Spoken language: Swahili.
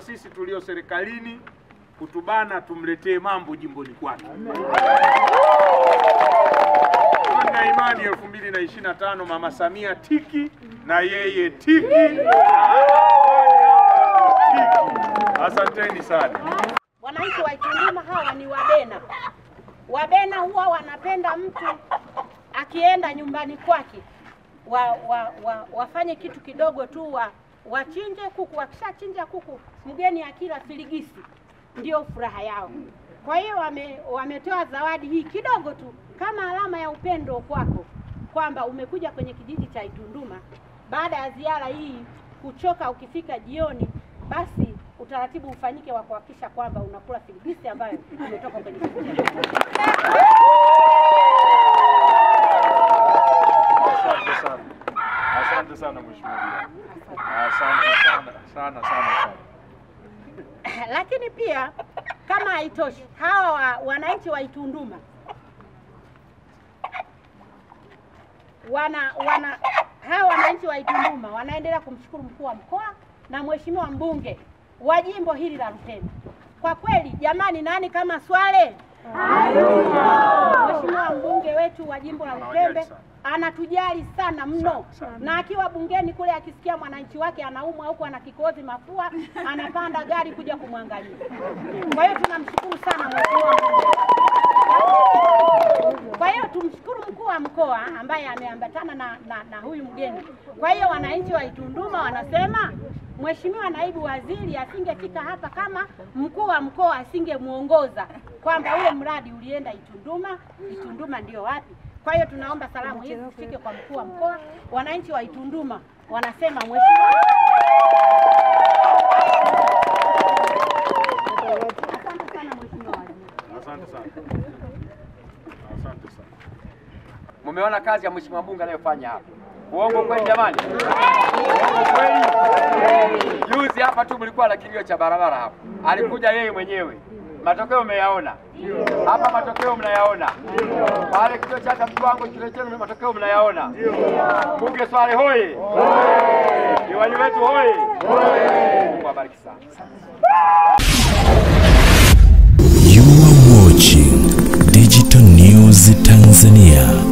sio serikalini kutubana tumletee mambo jimboni kwake. Na imani elfu mbili na ishirini na tano Mama Samia tiki na yeye tiki. tiki. Asanteni sana. Wananchi wa Itilima. hawa ni Wabena. Wabena huwa wanapenda mtu akienda nyumbani kwake wa, wa, wa, wafanye kitu kidogo tu wa, wachinje kuku. Wakishachinja kuku, mgeni akila filigisi ndio furaha yao. Kwa hiyo wame, wametoa zawadi hii kidogo tu kama alama ya upendo kwako kwamba umekuja kwenye kijiji cha Itunduma baada ya ziara hii kuchoka, ukifika jioni, basi utaratibu ufanyike wa kuhakikisha kwamba unakula filigisi ambayo imetoka kwenye kijiji. Asante sana. Asante sana mheshimiwa. Sana sana sana. Lakini pia kama haitoshi, hawa wananchi wa Itunduma wana wana hawa wananchi wa Itunduma wanaendelea kumshukuru mkuu wa mkoa na mheshimiwa mbunge wa jimbo hili la Rutema. Kwa kweli jamani, nani kama Swale? Mheshimiwa mbunge wetu wa jimbo la Lutembe anatujali sana mno, na akiwa bungeni kule akisikia mwananchi wake anaumwa huku ana kikozi mafua, anapanda gari kuja kumwangalia. Kwa hiyo tunamshukuru sana mbunge. Kwa hiyo tumshukuru mkuu wa mkoa ambaye ameambatana na, na, na huyu mgeni. Kwa hiyo wananchi wa Itunduma wanasema Mheshimiwa naibu waziri asingefika hapa kama mkuu wa mkoa asingemwongoza kwamba ule mradi ulienda Itunduma. Itunduma ndio wapi? Kwa hiyo tunaomba salamu hizi zifike kwa mkuu wa mkoa. Wananchi wa Itunduma wanasema mheshimiwa. Asante sana mheshimiwa waziri. Asante sana. Asante sana. Mumeona kazi ya mheshimiwa mbunge anayofanya hapa. Uongo kweli jamani? Uongo kweli? Hapa tu mlikuwa na kilio cha barabara hapa, alikuja yeye mwenyewe, matokeo mmeyaona hapa, matokeo mnayaona pale kituo cha Mtwango, kile chenu, matokeo mnayaona. Mbunge Swale hoye! Diwani wetu hoye! Mungu abariki sana. You are watching Digital News Tanzania.